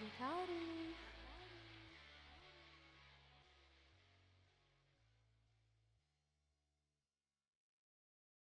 musicality.